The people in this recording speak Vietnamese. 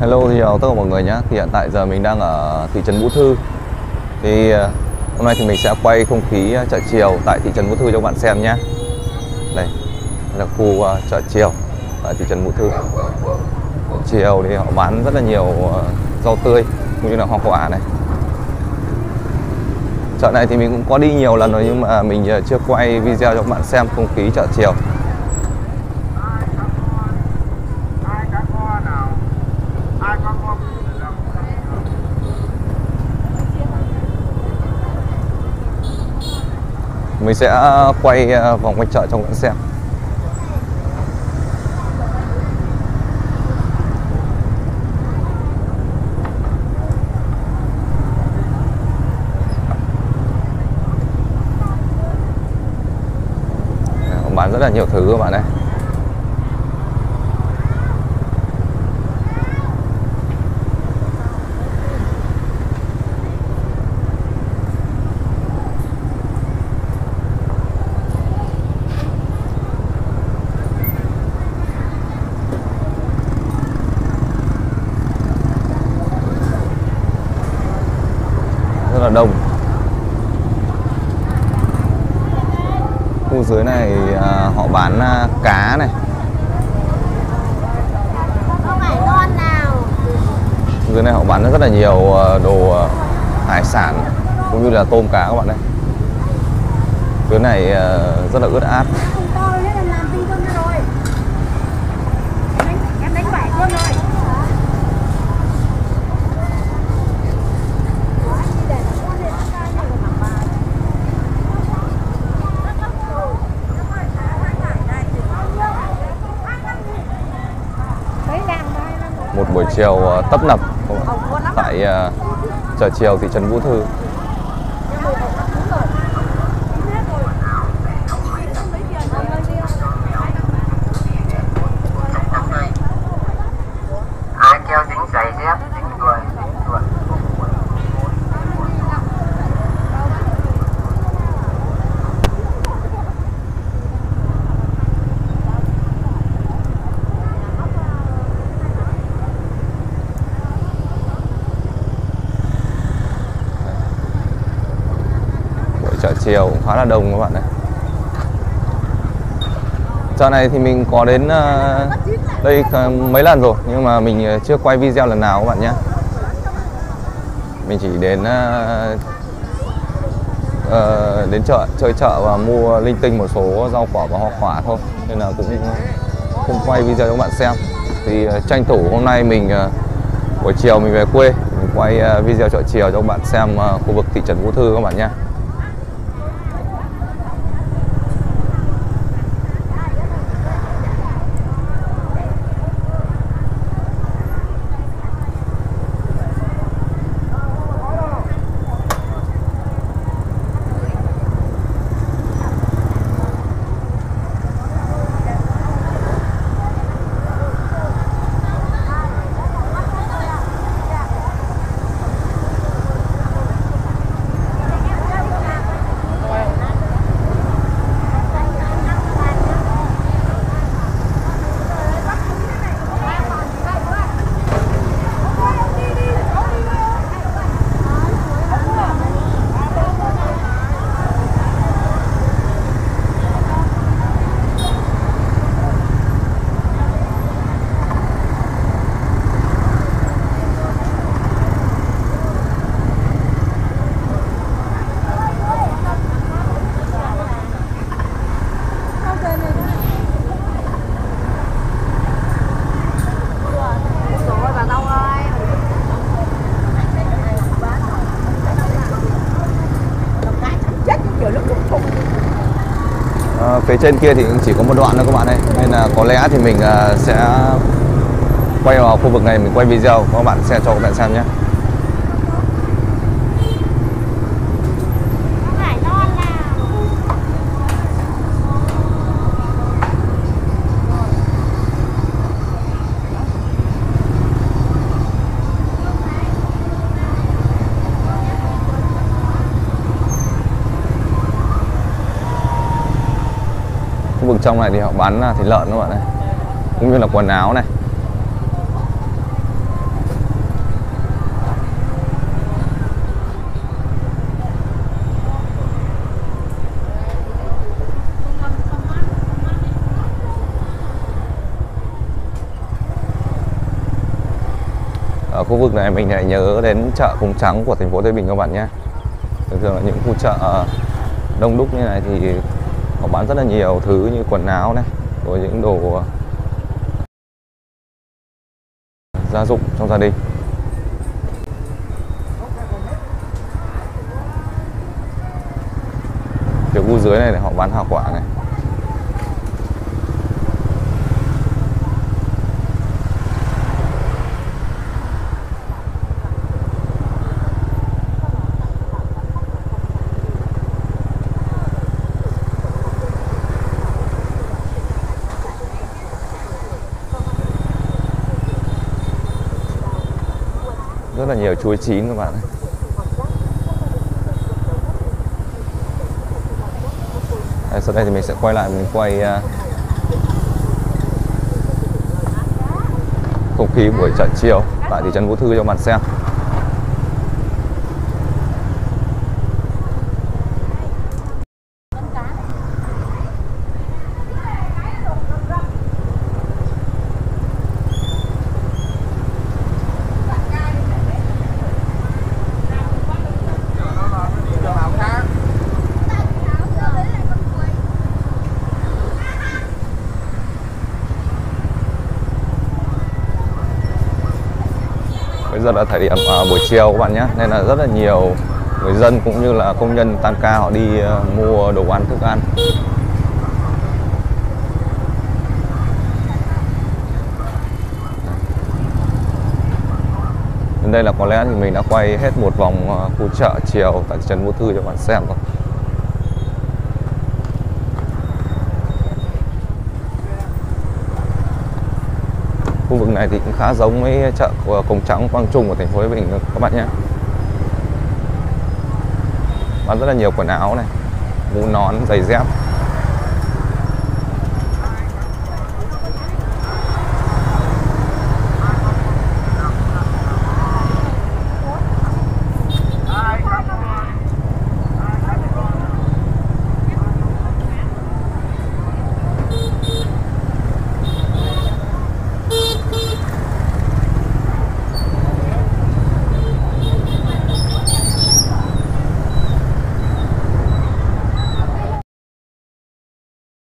Hello thì chào tất cả mọi người nhé Thì hiện tại giờ mình đang ở thị trấn Vũ Thư. Thì ờ, hôm nay thì mình sẽ quay không khí ờ, chợ chiều tại thị trấn Vũ Thư cho các bạn xem nhé Đây, đây là khu ờ, chợ chiều tại thị trấn Vũ Thư. Chiều thì họ bán rất là nhiều rau tươi cũng như là hoa quả này. Chợ này thì mình cũng có đi nhiều lần rồi nhưng mà mình chưa quay video cho các bạn xem không khí chợ chiều ai cá kho nào ai có kho mình sẽ ờ, quay ờ, vòng quanh chợ cho các bạn xem. Bán rất là nhiều thứ các bạn này là đông. Khu dưới này à, họ bán à, cá này. Dưới này họ bán rất là nhiều à, đồ à, hải sản cũng như là tôm cá các bạn đây dưới này à, rất là ướt át một buổi chiều ờ, tấp nập. Tại chợ ờ, chiều thị trấn Vũ Thư ai kêu dính giày dép dính người dính chuột buổi chợ chiều cũng khá là đông các bạn này chợ này thì mình có đến ờ, đây ờ, mấy lần rồi, nhưng mà mình ờ, chưa quay video lần nào các bạn nhé. Mình chỉ đến đến chợ, chơi chợ và mua linh tinh một số rau quả và hoa quả thôi. Nên là cũng không quay video cho các bạn xem. Thì tranh thủ hôm nay mình buổi chiều mình về quê, mình quay video chợ chiều cho các bạn xem khu vực thị trấn Vũ Thư các bạn nhé. Phía trên kia thì cũng chỉ có một đoạn thôi các bạn ơi. Nên là có lẽ thì mình à, sẽ quay vào khu vực này mình quay video. Các bạn sẽ cho các bạn xem nhé. trong này thì họ bán à, thịt lợn các bạn này, cũng như là quần áo này. Ở khu vực này mình lại nhớ đến chợ Cung Trắng của thành phố Tây Bình các bạn nhé. Thường thường là những khu chợ à, đông đúc như này thì họ bán rất là nhiều thứ như quần áo này rồi những đồ ờ, gia dụng trong gia đình. Phía khu dưới này, này họ bán hoa quả này. Rất là nhiều chuối chín các bạn ạ. Đây, sau đây thì mình sẽ quay lại mình quay à, không khí buổi chợ chiều tại thị trấn Vũ Thư cho các bạn xem. Giờ là thời điểm à, buổi chiều các bạn nhé. Nên là rất là nhiều người dân cũng như là công nhân tan ca họ đi uh, mua đồ ăn thức ăn. Đến đây là có lẽ thì mình đã quay hết một vòng ờ, khu chợ chiều tại Trần Vũ Thư cho các bạn xem rồi. Khu vực này thì cũng khá giống với chợ của Cổng Trắng, Quang Trung của thành phố Thái Bình các bạn nhé. Bán rất là nhiều quần áo này, mũ nón, giày dép.